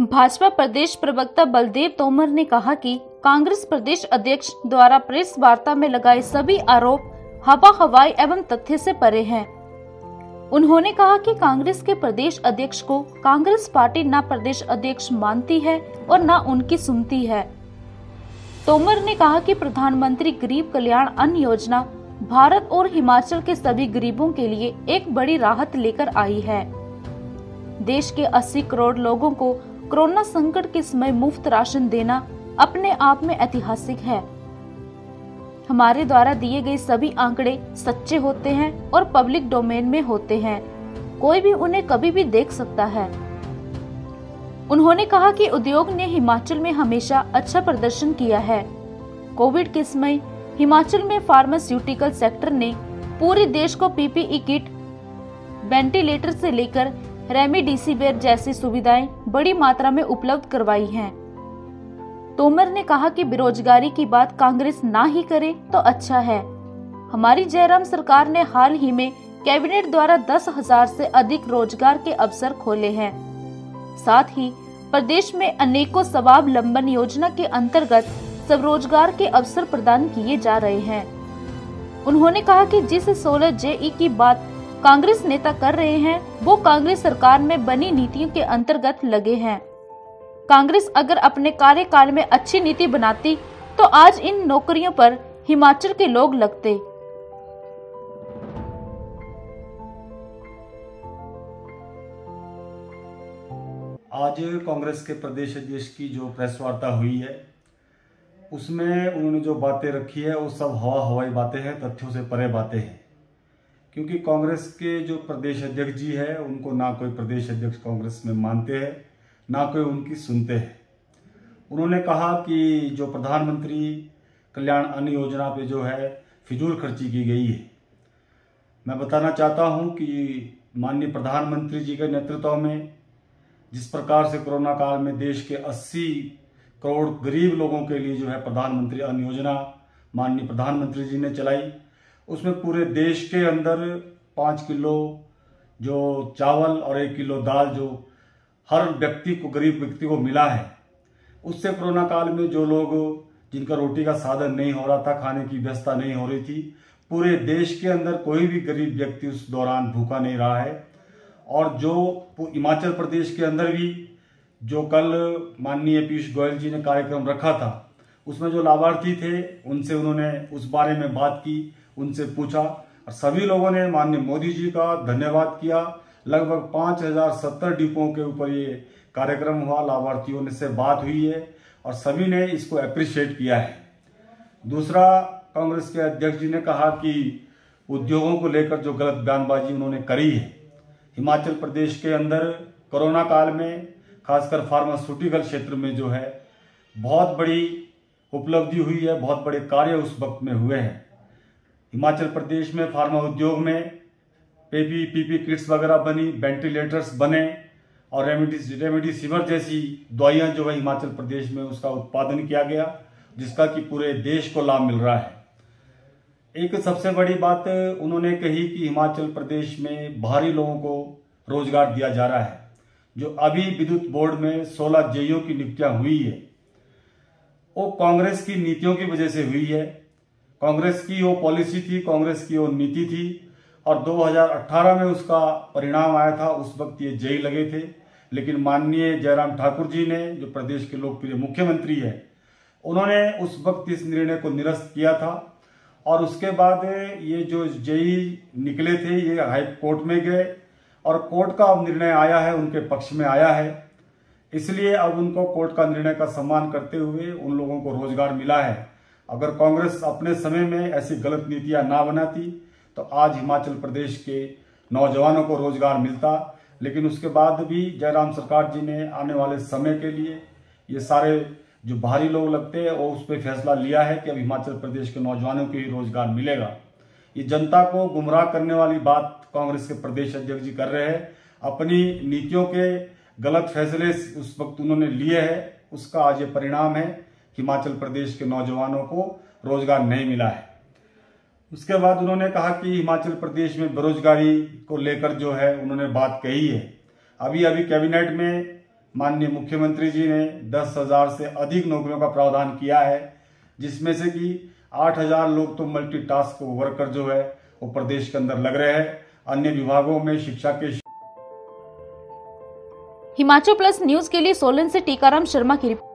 भाजपा प्रदेश प्रवक्ता बलदेव तोमर ने कहा कि कांग्रेस प्रदेश अध्यक्ष द्वारा प्रेस वार्ता में लगाए सभी आरोप हवा हवाई एवं तथ्य से परे हैं। उन्होंने कहा कि कांग्रेस के प्रदेश अध्यक्ष को कांग्रेस पार्टी न प्रदेश अध्यक्ष मानती है और न उनकी सुनती है। तोमर ने कहा कि प्रधानमंत्री गरीब कल्याण अन्न योजना भारत और हिमाचल के सभी गरीबों के लिए एक बड़ी राहत लेकर आई है। देश के 80 करोड़ लोगों को कोरोना संकट के समय मुफ़्त राशन देना अपने आप में ऐतिहासिक है। हमारे द्वारा दिए गए सभी आंकड़े सच्चे होते हैं और पब्लिक डोमेन में होते हैं। कोई भी उन्हें कभी भी देख सकता है। उन्होंने कहा कि उद्योग ने हिमाचल में हमेशा अच्छा प्रदर्शन किया है। कोविड के समय हिमाचल में फार्मास्यूटिकल सेक्टर ने पूरे देश को पीपीई किट, वेंटिलेटर से लेकर रेमडेसिविर जैसी सुविधाएँ बड़ी मात्रा में उपलब्ध करवाई हैं। तोमर ने कहा कि बेरोजगारी की बात कांग्रेस ना ही करे तो अच्छा है। हमारी जयराम सरकार ने हाल ही में कैबिनेट द्वारा दस हज़ार से अधिक रोज़गार के अवसर खोले हैं। साथ ही प्रदेश में अनेकों सवाब लंबन योजना के अंतर्गत स्वरोजगार के अवसर प्रदान किए जा रहे हैं। उन्होंने कहा कि जिस 16 जेई की बात कांग्रेस नेता कर रहे हैं, वो कांग्रेस सरकार में बनी नीतियों के अंतर्गत लगे हैं। कांग्रेस अगर अपने कार्यकाल में अच्छी नीति बनाती तो आज इन नौकरियों पर हिमाचल के लोग लगते। आज कांग्रेस के प्रदेश अध्यक्ष की जो प्रेस वार्ता हुई है, उसमें उन्होंने जो बातें रखी है, वो सब हवा हवाई बातें हैं, तथ्यों से परे बातें हैं। क्योंकि कांग्रेस के जो प्रदेश अध्यक्ष जी है, उनको ना कोई प्रदेश अध्यक्ष कांग्रेस में मानते हैं, ना कोई उनकी सुनते हैं। उन्होंने कहा कि जो प्रधानमंत्री कल्याण अन्न योजना पे जो है, फिजूल खर्ची की गई है। मैं बताना चाहता हूँ कि माननीय प्रधानमंत्री जी के नेतृत्व में, जिस प्रकार से कोरोना काल में देश के 80 करोड़ गरीब लोगों के लिए जो है प्रधानमंत्री अन्न योजना माननीय प्रधानमंत्री जी ने चलाई उसमें पूरे देश के अंदर पाँच किलो जो चावल और एक किलो दाल जो हर व्यक्ति को, गरीब व्यक्ति को मिला है। उससे कोरोना काल में जो लोग, जिनका रोटी का साधन नहीं हो रहा था, खाने की व्यवस्था नहीं हो रही थी, पूरे देश के अंदर कोई भी गरीब व्यक्ति उस दौरान भूखा नहीं रहा है। और जो हिमाचल प्रदेश के अंदर भी जो कल माननीय पीयूष गोयल जी ने कार्यक्रम रखा था, उसमें जो लाभार्थी थे, उनसे उन्होंने उस बारे में बात की। उनसे पूछा और सभी लोगों ने माननीय मोदी जी का धन्यवाद किया। लगभग पाँच हज़ार सत्तर डिपों के ऊपर ये कार्यक्रम हुआ, लाभार्थियों से बात हुई है और सभी ने इसको अप्रिशिएट किया है। दूसरा, कांग्रेस के अध्यक्ष जी ने कहा कि उद्योगों को लेकर जो गलत बयानबाजी उन्होंने करी है, हिमाचल प्रदेश के अंदर कोरोना काल में, खासकर फार्मास्यूटिकल क्षेत्र में जो है, बहुत बड़ी उपलब्धि हुई है, बहुत बड़े कार्य उस वक्त में हुए हैं। हिमाचल प्रदेश में फार्मा उद्योग में पेपी पीपी किट्स वगैरह बनी, वेंटिलेटर्स बने और रेमडी रेमडीसिवर जैसी दवाइयाँ जो है हिमाचल प्रदेश में उसका उत्पादन किया गया, जिसका कि पूरे देश को लाभ मिल रहा है। एक सबसे बड़ी बात उन्होंने कही कि हिमाचल प्रदेश में बाहरी लोगों को रोज़गार दिया जा रहा है, जो अभी विद्युत बोर्ड में 16 जेईओ की नियुक्तियाँ हुई है। वो कांग्रेस की नीतियों की वजह से हुई है कांग्रेस की वो पॉलिसी थी, कांग्रेस की वो नीति थी और 2018 में उसका परिणाम आया था, उस वक्त ये जय लगे थे। लेकिन माननीय जयराम ठाकुर जी ने, जो प्रदेश के लोकप्रिय मुख्यमंत्री है, उन्होंने उस वक्त इस निर्णय को निरस्त किया था और उसके बाद ये जो जेई निकले थे, ये हाई कोर्ट में गए और कोर्ट का अब निर्णय आया है, उनके पक्ष में आया है। इसलिए अब उनको कोर्ट का निर्णय का सम्मान करते हुए उन लोगों को रोज़गार मिला है। अगर कांग्रेस अपने समय में ऐसी गलत नीतियाँ ना बनाती तो आज हिमाचल प्रदेश के नौजवानों को रोज़गार मिलता। लेकिन उसके बाद भी जयराम सरकार जी ने आने वाले समय के लिए ये सारे जो बाहरी लोग लगते हैं, वो उस पर फैसला लिया है कि अब हिमाचल प्रदेश के नौजवानों को ही रोज़गार मिलेगा। ये जनता को गुमराह करने वाली बात कांग्रेस के प्रदेश अध्यक्ष जी कर रहे हैं। अपनी नीतियों के गलत फैसले उस वक्त उन्होंने लिए हैं, उसका आज ये परिणाम है। हिमाचल प्रदेश के नौजवानों को रोज़गार नहीं मिला है। उसके बाद उन्होंने कहा कि हिमाचल प्रदेश में बेरोजगारी को लेकर जो है उन्होंने बात कही है। अभी अभी कैबिनेट में माननीय मुख्यमंत्री जी ने दस हज़ार से अधिक नौकरियों का प्रावधान किया है, जिसमें से कि आठ हज़ार लोग तो मल्टी टास्क वर्कर जो है वो प्रदेश के अंदर लग रहे हैं। अन्य विभागों में शिक्षा के हिमाचल प्लस न्यूज़ के लिए सोलन से टीकाराम शर्मा की report.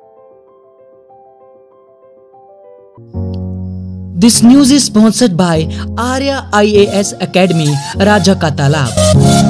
This news is sponsored by Arya S academy Raja ka Talab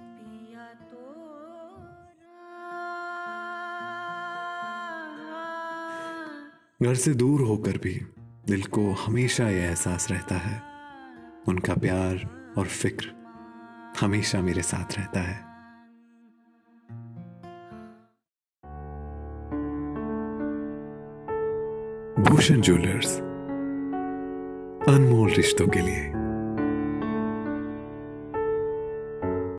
घर से दूर होकर भी दिल को हमेशा यह एहसास रहता है। उनका प्यार और फ़िक्र हमेशा मेरे साथ रहता है। भूषण ज्वेलर्स, अनमोल रिश्तों के लिए।